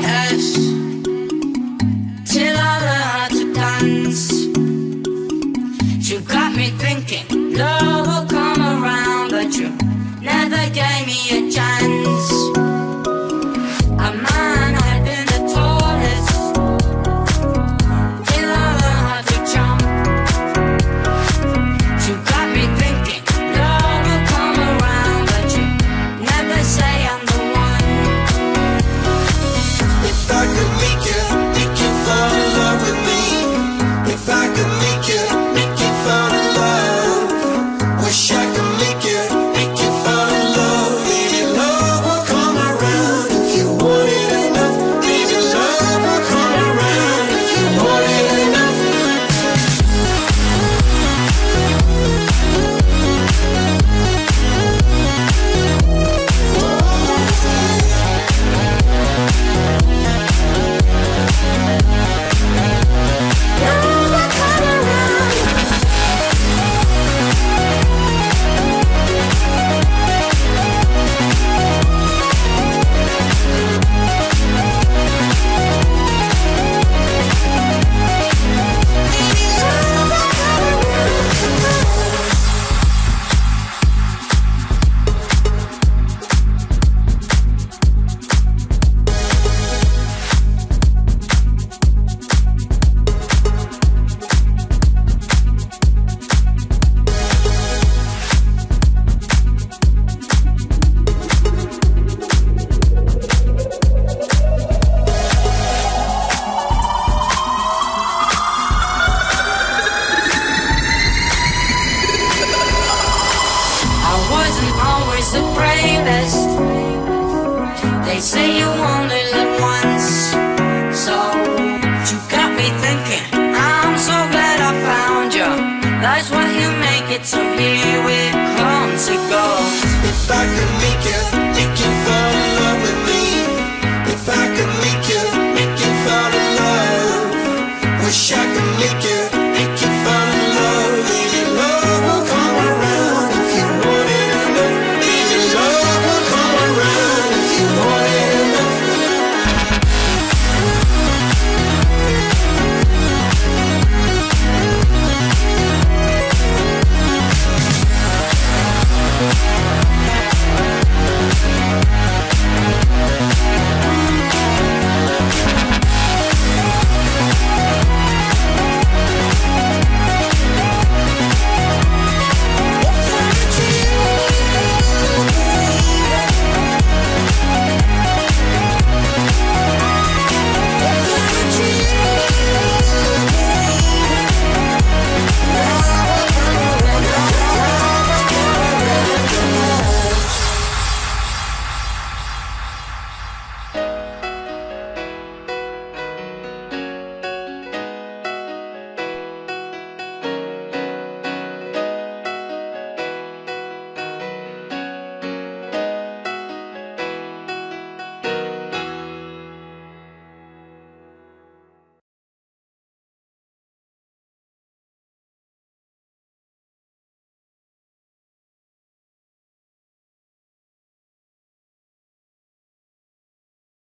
Yes. They say you only live once. So you got me thinking? I'm so glad I found you Life's what you make it to here it comes, to go. If I could make it,